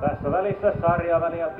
Tässä välissä sarjaväli ja